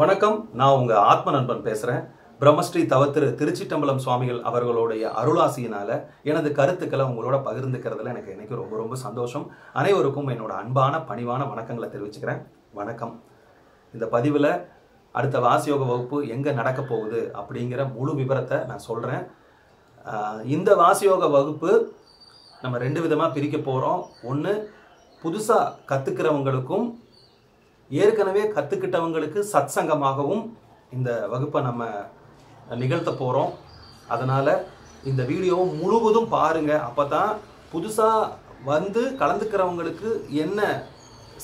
வணக்கம். நான் உங்க ஆத்ம நண்பன் பேசுறேன். பிரம்மஸ்ரீ தவத்திரு திருச்சிட்டம்பலம் சுவாமிகள் அவர்களுடைய அருளாசியினால எனது கருத்துக்களை உங்களோட பகிர்ந்துக்கிறதுல எனக்கு எனக்கு ரொம்ப ரொம்ப சந்தோஷம். அனைவருக்கும் என்னோட அன்பான பணிவான வணக்கங்களை தெரிவிச்சுக்கிறேன். வணக்கம். இந்த பதிவில் அடுத்த வாசியோக வகுப்பு எங்கே நடக்க போகுது அப்படிங்கிற முழு விவரத்தை நான் சொல்கிறேன் இந்த வாசியோக வகுப்பு நம்ம ரெண்டு விதமாக பிரிக்க போகிறோம் ஒன்று புதுசாக கற்றுக்கிறவங்களுக்கும் ஏற்கனவே கற்றுக்கிட்டவங்களுக்கு சத்சங்கமாகவும் இந்த வகுப்பை நம்ம நிகழ்த்த போகிறோம் அதனால் இந்த வீடியோவை முழுவதும் பாருங்கள் அப்போ தான் புதுசாக வந்து கலந்துக்கிறவங்களுக்கு என்ன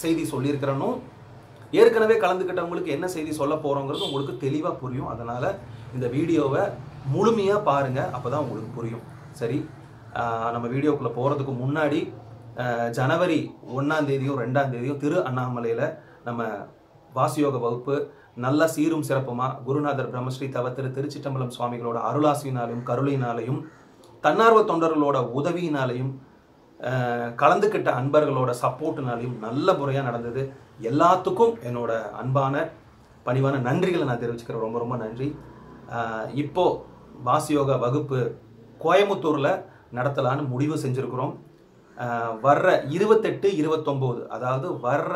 செய்தி சொல்லியிருக்கிறனும் ஏற்கனவே கலந்துக்கிட்டவங்களுக்கு என்ன செய்தி சொல்ல போகிறோங்கிறது உங்களுக்கு தெளிவாக புரியும். அதனால் இந்த வீடியோவை முழுமையாக பாருங்கள் அப்போ தான் உங்களுக்கு புரியும். சரி நம்ம வீடியோக்குள்ளே போகிறதுக்கு முன்னாடி ஜனவரி ஒன்றாம் தேதியும் ரெண்டாம் தேதியும் திரு அண்ணாமலையில் நம்ம வாசியோக வகுப்பு நல்ல சீரும் சிறப்புமா குருநாதர் பிரம்மஸ்ரீ தவத்திரு திருச்சிட்டம்பலம் சுவாமிகளோட அருளாசினாலையும் கருணையினாலையும் தன்னார்வ தொண்டர்களோட உதவியினாலையும் கலந்துக்கிட்ட அன்பர்களோட சப்போர்ட்டினாலையும் நல்ல முறையாக நடந்தது. எல்லாத்துக்கும் என்னோட அன்பான பணிவான நன்றிகளை நான் தெரிவிச்சுக்கிறேன். ரொம்ப ரொம்ப நன்றி. இப்போது இப்போ வாசியோக வகுப்பு கோயம்புத்தூரில் நடத்தலான்னு முடிவு செஞ்சுருக்கிறோம். வர்ற இருபத்தெட்டு இருபத்தொம்போது அதாவது வர்ற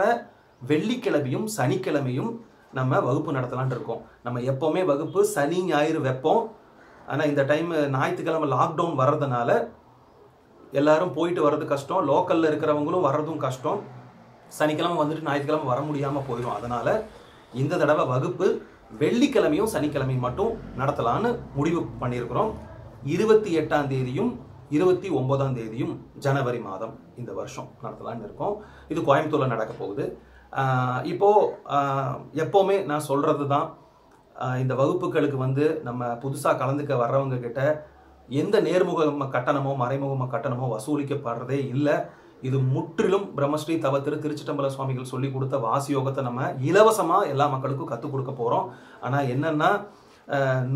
வெள்ளிக்கிழமையும் சனிக்கிழமையும் நம்ம வகுப்பு நடத்தலான் இருக்கோம். நம்ம எப்போவுமே வகுப்பு சனி ஞாயிறு வைப்போம். ஆனால் இந்த டைம் ஞாயிற்றுக்கிழமை லாக்டவுன் வர்றதுனால எல்லாரும் போயிட்டு வர்றது கஷ்டம். லோக்கலில் இருக்கிறவங்களும் வர்றதும் கஷ்டம். சனிக்கிழமை வந்துட்டு ஞாயிற்றுக்கிழமை வர முடியாமல் போயிடும் அதனால் இந்த தடவை வகுப்பு வெள்ளிக்கிழமையும் சனிக்கிழமையும் மட்டும் நடத்தலான்னு முடிவு பண்ணியிருக்கிறோம். இருபத்தி எட்டாம் தேதியும் இருபத்தி ஒன்பதாம் தேதியும் ஜனவரி மாதம் இந்த வருஷம் நடத்தலான்னு இருக்கோம். இது கோயம்புத்தூரில் நடக்க போகுது. இப்போது எப்போவுமே நான் சொல்கிறது தான் இந்த வகுப்புகளுக்கு வந்து நம்ம புதுசாக கலந்துக்க வர்றவங்க கிட்ட எந்த நேர்முக கட்டணமோ மறைமுகமாக கட்டணமோ வசூலிக்கப்படுறதே இல்லை. இது முற்றிலும் பிரம்மஸ்ரீ தவத்திரு திருச்சிட்டம்பல சுவாமிகள் சொல்லி கொடுத்த வாசியோகத்தை நம்ம இலவசமாக எல்லா மக்களுக்கும் கற்றுக் கொடுக்க போகிறோம் ஆனால் என்னென்னா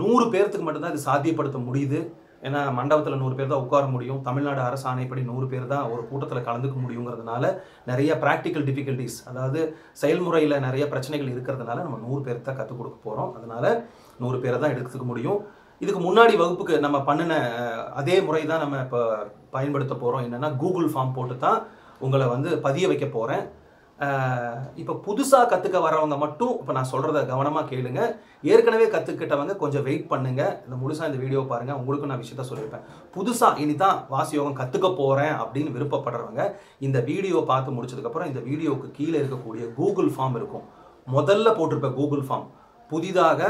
நூறு பேர்த்துக்கு மட்டும்தான் இது சாத்தியப்படுத்த முடியுது. ஏன்னா மண்டபத்தில் நூறு பேர் தான் உட்கார முடியும். தமிழ்நாடு அரசு ஆணைப்படி நூறு பேர் தான் ஒரு கூட்டத்தில் கலந்துக்க முடியுங்கிறதுனால நிறைய ப்ராக்டிக்கல் டிஃபிகல்ட்டிஸ் அதாவது செயல்முறையில் நிறைய பிரச்சனைகள் இருக்கிறதுனால நம்ம நூறு பேர் தான் கற்றுக் கொடுக்க போகிறோம் அதனால நூறு பேரை தான் எடுத்துக்க முடியும். இதுக்கு முன்னாடி வகுப்புக்கு நம்ம பண்ணின அதே முறை தான் நம்ம இப்போ பயன்படுத்த போகிறோம் என்னென்னா கூகுள் ஃபார்ம் போட்டு தான் உங்களை வந்து பதிய வைக்க போகிறேன் இப்போ புதுசாக கற்றுக்க வரவங்க மட்டும் இப்போ நான் சொல்கிறத கவனமாக கேளுங்க. ஏற்கனவே கற்றுக்கிட்டவங்க கொஞ்சம் வெயிட் பண்ணுங்க. இந்த முழுசாக இந்த வீடியோ பாருங்கள் உங்களுக்கும் நான் விஷயத்த சொல்லியிருப்பேன். புதுசாக இனி தான் வாசியோகம் கற்றுக்க போகிறேன் அப்படின்னு விருப்பப்படுறவங்க இந்த வீடியோ பார்த்து முடிச்சதுக்கப்புறம் இந்த வீடியோவுக்கு கீழே இருக்கக்கூடிய கூகுள் ஃபார்ம் இருக்கும். முதல்ல போட்டிருப்ப கூகுள் ஃபார்ம் புதிதாக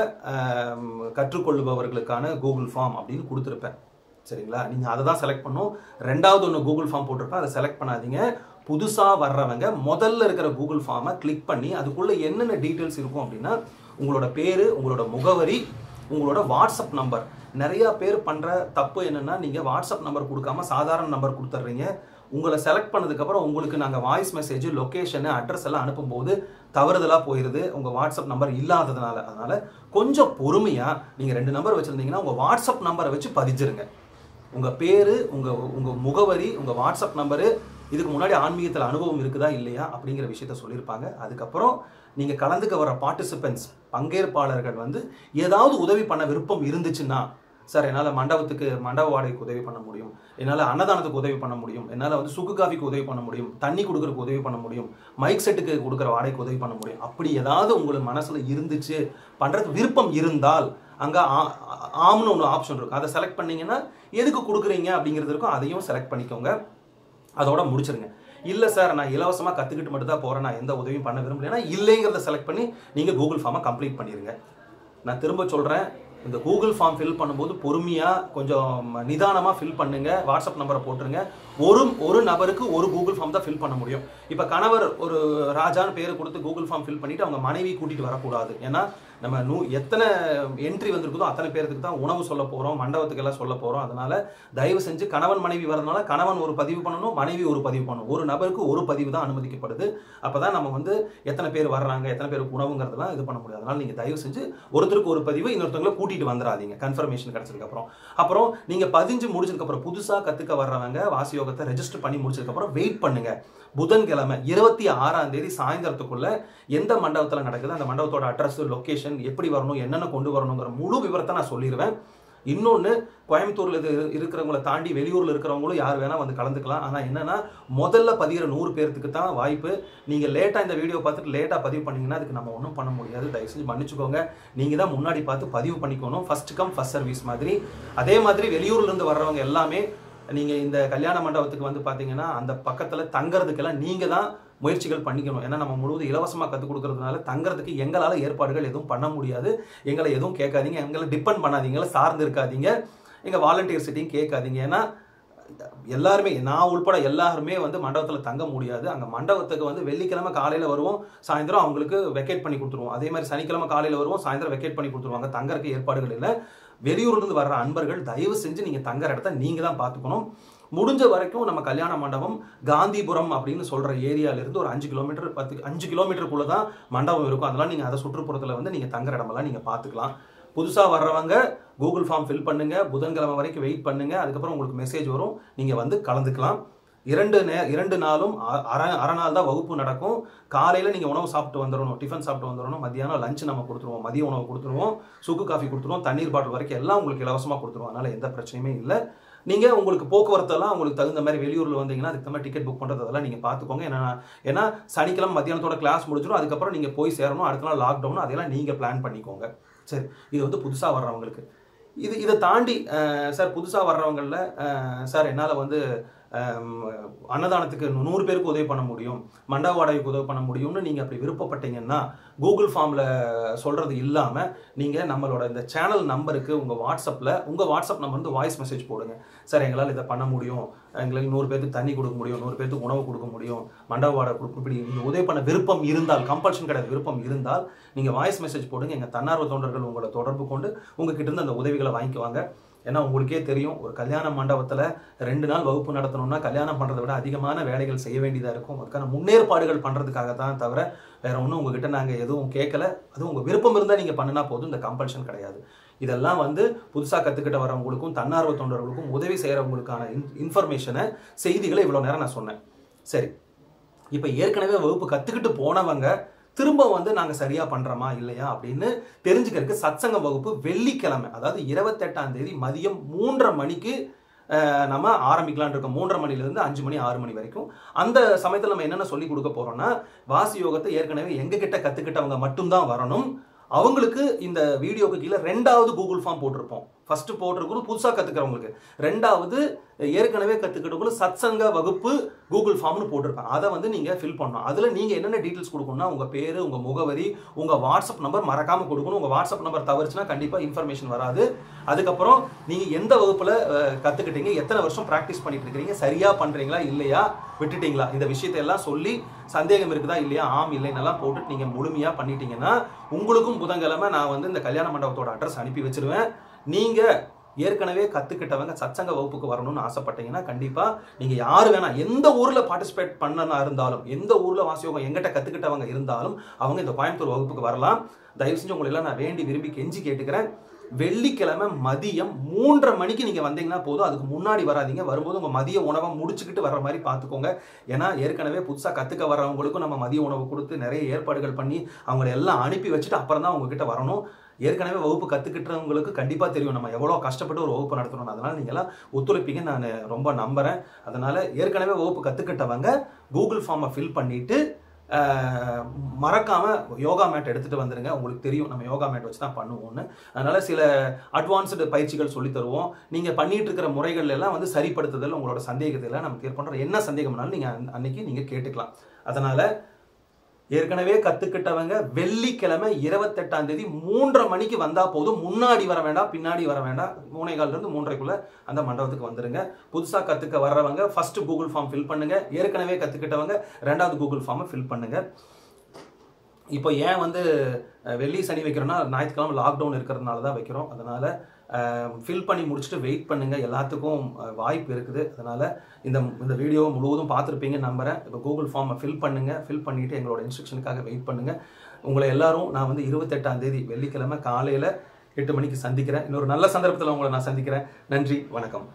கற்றுக்கொள்பவர்களுக்கான கூகுள் ஃபார்ம் அப்படின்னு கொடுத்துருப்பேன். சரிங்களா? நீங்கள் அதை தான் செலக்ட் பண்ணும். ரெண்டாவது ஒன்று கூகுள் ஃபார்ம் போட்டிருப்பேன். அதை செலக்ட் பண்ணாதீங்க. புதுசாக வர்றவங்க முதல்ல இருக்கிற கூகுள் ஃபார்மை கிளிக் பண்ணி அதுக்குள்ளே என்னென்ன டீட்டெயில்ஸ் இருக்கும் அப்படின்னா உங்களோட பேர் உங்களோட முகவரி உங்களோட வாட்ஸ்அப் நம்பர் நிறையா பேர் பண்ணுற தப்பு என்னென்னா நீங்கள் வாட்ஸ்அப் நம்பர் கொடுக்காம சாதாரண நம்பர் கொடுத்துட்றீங்க. உங்களை செலக்ட் பண்ணதுக்கப்புறம் உங்களுக்கு நாங்கள் வாய்ஸ் மெசேஜ் லொக்கேஷனு அட்ரஸ் எல்லாம் அனுப்பும்போது தவறுதலாக போயிடுது உங்கள் வாட்ஸ்அப் நம்பர் இல்லாததுனால. அதனால் கொஞ்சம் பொறுமையாக நீங்கள் ரெண்டு நம்பர் வச்சுருந்தீங்கன்னா உங்கள் வாட்ஸ்அப் நம்பரை வச்சு பதிஞ்சிருங்க. உங்கள் பேர் உங்கள் உங்கள் முகவரி உங்கள் வாட்ஸ்அப் நம்பரு இதுக்கு முன்னாடி ஆன்மீகத்தில் அனுபவம் இருக்குதா இல்லையா அப்படிங்கிற விஷயத்த சொல்லியிருப்பாங்க அதுக்கப்புறம் நீங்கள் கலந்துக்க வர பார்ட்டிசிபென்ட்ஸ் பங்கேற்பாளர்கள் வந்து ஏதாவது உதவி பண்ண விருப்பம் இருந்துச்சுன்னா சார் என்னால் மண்டபத்துக்கு மண்டப வாடகைக்கு உதவி பண்ண முடியும் என்னால் அன்னதானத்துக்கு உதவி பண்ண முடியும் என்னால் வந்து சுக்கு காஃபிக்கு உதவி பண்ண முடியும் தண்ணி கொடுக்குறக்கு உதவி பண்ண முடியும் மைக் செட்டுக்கு கொடுக்குற வாடகைக்கு உதவி பண்ண முடியும் அப்படி ஏதாவது உங்களுக்கு மனசில் இருந்துச்சு பண்ணுறதுக்கு விருப்பம் இருந்தால் அங்கே ஆம்னு ஒன்று ஆப்ஷன் இருக்கும் அதை செலக்ட் பண்ணிங்கன்னா எதுக்கு கொடுக்குறீங்க அப்படிங்கிறது இருக்கும் அதையும் செலக்ட் பண்ணிக்கோங்க அதோட முடிச்சிருங்க. இல்லை சார் நான் இலவசமாக கற்றுக்கிட்டு மட்டும் தான் போகிறேன் நான் எந்த உதவியும் பண்ண விரும்பலைன்னா இல்லைங்கிறத செலக்ட் பண்ணி நீங்கள் கூகுள் ஃபார்மை கம்ப்ளீட் பண்ணிடுங்க நான் திரும்ப சொல்கிறேன் இந்த கூகுள் ஃபார்ம் ஃபில் பண்ணும்போது பொறுமையாக கொஞ்சம் நிதானமாக ஃபில் பண்ணுங்கள் வாட்ஸ்அப் நம்பரை போட்டுருங்க. ஒரு ஒரு நபருக்கு ஒரு கூகுள் ஃபார்ம் தான் ஃபில் பண்ண முடியும். இப்போ கணவர் ஒரு ராஜான்னு பேர் கொடுத்து கூகுள் ஃபார்ம் ஃபில் பண்ணிட்டு அவங்க மனைவி கூட்டிகிட்டு வரக்கூடாது. ஏன்னா நம்ம நூ எத்தனை என்ட்ரி வந்திருக்குதோ அத்தனை பேருக்கு தான் உணவு சொல்ல போகிறோம் மண்டபத்துக்கு எல்லாம் சொல்ல போகிறோம் அதனால தயவு செஞ்சு கணவன் மனைவி வரதுனால கணவன் ஒரு பதிவு பண்ணணும் மனைவி ஒரு பதிவு பண்ணணும். ஒரு நபருக்கு ஒரு பதிவு தான் அனுமதிக்கப்படுது. அப்போ தான் நம்ம வந்து எத்தனை பேர் வர்றாங்க எத்தனை பேருக்கு உணவுங்கிறதெல்லாம் இது பண்ண முடியாது. அதனால நீங்கள் தயவு செஞ்சு ஒருத்தருக்கு ஒரு பதிவு இன்னொருத்தவங்களை கூட்டிகிட்டு வந்துடாதீங்க கன்ஃபர்மேஷன் கிடச்சதுக்கப்புறம் அப்புறம். நீங்கள் பதிஞ்சு முடிச்சதுக்கப்புறம் புதுசாக கற்றுக்க வர்றவங்க வாசி யோகத்தை ரெஜிஸ்டர் பண்ணி முடிச்சதுக்கப்புறம் வெயிட் பண்ணுங்கள் புதன்கிழமை இருபத்தி ஆறாம் தேதி சாயந்தரத்துக்குள்ள எந்த மண்டபத்தில் நடக்குது அந்த மண்டபத்தோட அட்ரஸ் லொக்கேஷன் எப்படி வரணும் என்னென்ன கொண்டு வரணுங்கிற முழு விவரத்தை நான் சொல்லிடுவேன் இன்னொன்று கோயம்புத்தூரில் இது இருக்கிறவங்கள தாண்டி வெளியூரில் இருக்கிறவங்களும் யார் வேணால் வந்து கலந்துக்கலாம். ஆனால் என்னென்னா முதல்ல பதிகிற நூறு பேர்த்துக்கு தான் வாய்ப்பு. நீங்கள் லேட்டாக இந்த வீடியோ பார்த்துட்டு லேட்டாக பதிவு பண்ணிங்கன்னா அதுக்கு நம்ம ஒன்றும் பண்ண முடியாது. தயவு செஞ்சு மன்னிச்சுக்கோங்க. நீங்கள் தான் முன்னாடி பார்த்து பதிவு பண்ணிக்கணும். ஃபஸ்ட் கம் ஃபஸ்ட் சர்வீஸ் மாதிரி. அதே மாதிரி வெளியூர்லேருந்து வர்றவங்க எல்லாமே நீங்கள் இந்த கல்யாண மண்டபத்துக்கு வந்து பார்த்தீங்கன்னா அந்த பக்கத்தில் தங்கறதுக்கெல்லாம் நீங்கள் தான் முயற்சிகள் பண்ணிக்கணும். ஏன்னா நம்ம முழுவதும் இலவசமாக கற்றுக் கொடுக்கறதுனால தங்குறதுக்கு எங்களால் ஏற்பாடுகள் எதுவும் பண்ண முடியாது. எங்களை எதுவும் கேட்காதீங்க. எங்களை டிபெண்ட் பண்ணாதீங்க. சார்ந்து இருக்காதீங்க. எங்கள் வாலண்டியர்ஸ்கிட்டையும் கேட்காதீங்க. ஏன்னா எல்லாருமே நான் உள்பட எல்லாருமே வந்து மண்டபத்தில் தங்க முடியாது. அங்கே மண்டபத்துக்கு வந்து வெள்ளிக்கிழமை காலையில் வருவோம். சாயந்தரம் அவங்களுக்கு வெக்கேட் பண்ணி கொடுத்துருவோம். அதே மாதிரி சனிக்கிழமை காலையில் வருவோம். சாயந்தரம் வெக்கேட் பண்ணி கொடுத்துருவாங்க தங்கறதுக்கு ஏற்பாடுகள் இல்லை. வெளியூர்லேருந்து வர்ற அன்பர்கள் தயவு செஞ்சு நீங்கள் தங்குற இடத்த நீங்கள் தான் பார்த்துக்கணும். முடிஞ்ச வரைக்கும் நம்ம கல்யாண மண்டபம் காந்திபுரம் அப்படின்னு சொல்கிற ஏரியாவிலேருந்து ஒரு அஞ்சு கிலோமீட்டர் பத்து அஞ்சு கிலோமீட்டருக்குள்ள தான் மண்டபம் இருக்கும். அதெல்லாம் நீங்கள் அதை சுற்றுப்புறத்தில் வந்து நீங்கள் தங்குற இடமெல்லாம் நீங்கள் பார்த்துக்கலாம். புதுசாக வர்றவங்க கூகுள் ஃபார்ம் ஃபில் பண்ணுங்கள் புதன்கிழமை வரைக்கும் வெயிட் பண்ணுங்கள் அதுக்கப்புறம் உங்களுக்கு மெசேஜ் வரும். நீங்கள் வந்து கலந்துக்கலாம். இரண்டு நே இரண்டு நாளும் அ- அரை அரை நாள் தான் வகுப்பு நடக்கும். காலையில் நீங்கள் உணவு சாப்பிட்டு வந்துடணும் டிஃபன் சாப்பிட்டு வந்துடணும் மத்தியானம் லஞ்ச் நம்ம கொடுத்துருவோம் மதிய உணவு கொடுத்துருவோம் சுக்கு காஃபி கொடுத்துருவோம் தண்ணீர் பாட்டில் வரைக்கும் எல்லாம் உங்களுக்கு இலவசமாக கொடுத்துருவோம். அதனால் எந்த பிரச்சனையுமே இல்லை. நீங்கள் உங்களுக்கு போக்குவரத்தெல்லாம் உங்களுக்கு தகுந்த மாதிரி வெளியூரில் வந்தீங்கன்னா அதுக்கு மாதிரி டிக்கெட் புக் பண்ணுறது அதெல்லாம் நீங்கள் பார்த்துக்கோங்க. ஏன்னா ஏன்னா சனிக்கிழமை மத்தியானத்தோட கிளாஸ் முடிஞ்சிடும் அதுக்கப்புறம் நீங்கள் போய் சேரணும் அடுத்த நாள் லாக்டவுன் அதெல்லாம் நீங்கள் பிளான் பண்ணிக்கோங்க. சரி இது வந்து புதுசாக வர்றவங்களுக்கு. இது இதை தாண்டி சார் புதுசாக வர்றவங்களில் சார் என்னால் வந்து அன்னதானத்துக்கு நூறு பேருக்கு உதவி பண்ண முடியும். மண்டப வாடகைக்கு உதவி பண்ண முடியும்னு நீங்கள் அப்படி விருப்பப்பட்டீங்கன்னா கூகுள் ஃபார்மில் சொல்கிறது இல்லாமல் நீங்கள் நம்மளோட இந்த சேனல் நம்பருக்கு உங்கள் வாட்ஸ்அப்பில் உங்கள் வாட்ஸ்அப் நம்பர் வந்து வாய்ஸ் மெசேஜ் போடுங்க. சார் எங்களால் இதை பண்ண முடியும். எங்களுக்கு நூறு பேருக்கு தண்ணி கொடுக்க முடியும். நூறு பேருக்கு உணவு கொடுக்க முடியும். மண்டப வாடகை கொடுக்க இப்படி நீங்கள் உதவி பண்ண விருப்பம் இருந்தால் கம்பல்ஷன் கிடையாது விருப்பம் இருந்தால் நீங்கள் வாய்ஸ் மெசேஜ் போடுங்க. எங்கள் தன்னார்வ தொண்டர்கள் உங்களை தொடர்பு கொண்டு உங்ககிட்ட இருந்து அந்த உதவிகளை வாங்கிக்குவாங்க. ஏன்னா உங்களுக்கே தெரியும் ஒரு கல்யாண மண்டபத்தில் ரெண்டு நாள் வகுப்பு நடத்தணும்னா கல்யாணம் பண்ணுறதை விட அதிகமான வேலைகள் செய்ய வேண்டியதாக இருக்கும். அதுக்கான முன்னேற்பாடுகள் பண்ணுறதுக்காக தான் தவிர வேற ஒன்றும் உங்ககிட்ட நாங்கள் எதுவும் கேட்கல. அதுவும் உங்கள் விருப்பம் இருந்தால் நீங்கள் பண்ணினா போதும் இந்த கம்பல்ஷன் கிடையாது. இதெல்லாம் வந்து புதுசாக கற்றுக்கிட்ட வரவங்களுக்கும் தன்னார்வ தொண்டர்களுக்கும் உதவி செய்கிறவங்களுக்கான இன் இன்ஃபர்மேஷனை செய்திகளை இவ்வளோ நேரம் நான் சொன்னேன். சரி. இப்போ ஏற்கனவே வகுப்பு கற்றுக்கிட்டு போனவங்க திரும்ப வந்து நாங்கள் சரியாக பண்ணுறோமா இல்லையா அப்படின்னு தெரிஞ்சுக்கிறதுக்கு சத்சங்க வகுப்பு வெள்ளிக்கிழமை அதாவது இருபத்தெட்டாம் தேதி மதியம் மூன்றரை மணிக்கு நம்ம ஆரம்பிக்கலாம்னு இருக்கோம். மூன்றரை மணிலேருந்து அஞ்சு மணி ஆறு மணி வரைக்கும். அந்த சமயத்தில் நம்ம என்னென்ன சொல்லி கொடுக்க போகிறோம்னா வாசி யோகத்தை ஏற்கனவே எங்ககிட்ட கற்றுக்கிட்டவங்க மட்டும்தான் வரணும். அவங்களுக்கு இந்த வீடியோக்கு கீழே ரெண்டாவது கூகுள் ஃபார்ம் போட்டிருப்போம். ஃபஸ்ட்டு போட்டிருக்கணும் புதுசாக கற்றுக்கிறவங்களுக்கு ரெண்டாவது ஏற்கனவே கற்றுக்கிட்டவங்களும் சத்சங்க வகுப்பு கூகுள் ஃபார்ம்னு போட்டிருப்பேன் அதை வந்து நீங்கள் ஃபில் பண்ணணும். அதில் நீங்கள் என்னென்ன டீட்டெயில்ஸ் கொடுக்கணும்னா உங்கள் பேர் உங்கள் முகவரி உங்கள் வாட்ஸ்அப் நம்பர் மறக்காமல் கொடுக்கணும். உங்கள் வாட்ஸ்அப் நம்பர் தவறுச்சுன்னா கண்டிப்பாக இன்ஃபர்மேஷன் வராது. அதுக்கப்புறம் நீங்கள் எந்த வகுப்பில் கற்றுக்கிட்டீங்க எத்தனை வருஷம் ப்ராக்டிஸ் பண்ணிட்டு இருக்கீங்க சரியாக பண்ணுறீங்களா இல்லையா விட்டுட்டீங்களா இந்த விஷயத்தை எல்லாம் சொல்லி சந்தேகம் இருக்குதா இல்லையா ஆம் இல்லைன்னெல்லாம் போட்டுட்டு நீங்கள் முழுமையாக பண்ணிட்டீங்கன்னா உங்களுக்கும் புதன்கிழமை நான் வந்து இந்த கல்யாண மண்டபத்தோட அட்ரஸ் அனுப்பி வச்சிருவேன். நீங்கள் ஏற்கனவே கற்றுக்கிட்டவங்க சச்சங்க வகுப்புக்கு வரணும்னு ஆசைப்பட்டீங்கன்னா கண்டிப்பாக நீங்கள் யார் வேணால் எந்த ஊரில் பார்ட்டிசிபேட் பண்ணனா இருந்தாலும் எந்த ஊரில் வாசியோகம் எங்கிட்ட கற்றுக்கிட்டவங்க இருந்தாலும் அவங்க இந்த கோயம்புத்தூர் வகுப்புக்கு வரலாம். தயவு செஞ்சு உங்களை எல்லாம் நான் வேண்டி விரும்பி கெஞ்சி கேட்டுக்கிறேன். வெள்ளிக்கிழமை மதியம் மூன்றரை மணிக்கு நீங்கள் வந்தீங்கன்னா போதும். அதுக்கு முன்னாடி வராதீங்க. வரும்போது உங்கள் மதிய உணவை முடிச்சுக்கிட்டு வர்ற மாதிரி பார்த்துக்கோங்க ஏன்னா ஏற்கனவே புதுசாக கற்றுக்க வர்றவங்களுக்கும் நம்ம மதிய உணவு கொடுத்து நிறைய ஏற்பாடுகள் பண்ணி அவங்களை எல்லாம் அனுப்பி வச்சுட்டு அப்புறம் தான் உங்ககிட்ட வரணும். ஏற்கனவே வகுப்பு கற்றுக்கிட்டவங்களுக்கு கண்டிப்பாக தெரியும். நம்ம எவ்வளோ கஷ்டப்பட்டு ஒரு வகுப்பு நடத்தணும் அதனால் நீங்க எல்லாம் நான் ரொம்ப நம்புறேன். அதனால் ஏற்கனவே வகுப்பு கற்றுக்கிட்டவங்க கூகுள் ஃபார்மை ஃபில் பண்ணிவிட்டு மறக்காமல் யோகா மேட் எடுத்துகிட்டு வந்துடுங்க உங்களுக்கு தெரியும். நம்ம யோகா மேட் வச்சு தான் பண்ணுவோம்னு. அதனால் சில அட்வான்ஸ்டு பயிற்சிகள் சொல்லி தருவோம். நீங்கள் பண்ணிட்டு இருக்கிற முறைகள் எல்லாம் வந்து சரிப்படுத்துதல் உங்களோட சந்தேகத்தை எல்லாம் நம்ம தீர்ப்பு என்ன சந்தேகம்னாலும் நீங்கள் அன்னைக்கு நீங்கள் கேட்டுக்கலாம். அதனால் ஏற்கனவே கத்துக்கிட்டவங்க வெள்ளிக்கிழமை இருபத்தெட்டாம் தேதி மூன்றரை மணிக்கு வந்தா போதும். முன்னாடி வர வேண்டாம் பின்னாடி வர வேண்டாம். மூணே கால்ல இருந்து மூன்றரைக்குள்ள அந்த மண்டபத்துக்கு வந்துருங்க. புதுசா கத்துக்க வர்றவங்க ஃபர்ஸ்ட் கூகுள் ஃபார்ம் ஃபில் பண்ணுங்க. ஏற்கனவே கத்துக்கிட்டவங்க ரெண்டாவது கூகுள் ஃபார்மை ஃபில் பண்ணுங்க. இப்போ ஏன் வந்து வெள்ளி சனி வைக்கிறோம்னா ஞாயிற்றுக்கிழமை லாக்டவுன் இருக்கிறதுனால தான் வைக்கிறோம். அதனால் ஃபில் பண்ணி முடிச்சுட்டு வெயிட் பண்ணுங்கள் எல்லாத்துக்கும் வாய்ப்பு இருக்குது. அதனால் இந்த இந்த வீடியோ முழுவதும் பார்த்துருப்பீங்கன்னு நம்புகிறேன் இப்போ கூகுள் ஃபார்மை ஃபில் பண்ணுங்கள் ஃபில் பண்ணிவிட்டு எங்களோட இன்ஸ்ட்ரக்ஷனுக்காக வெயிட் பண்ணுங்கள் உங்களை எல்லாரும் நான் வந்து இருபத்தெட்டாம் தேதி வெள்ளிக்கிழமை காலையில் எட்டு மணிக்கு சந்திக்கிறேன். இன்னொரு நல்ல சந்தர்ப்பத்தில் உங்களை நான் சந்திக்கிறேன். நன்றி. வணக்கம்.